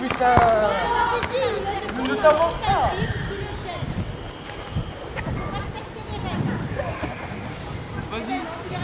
Putain. Ne t'avance pas Vas-y.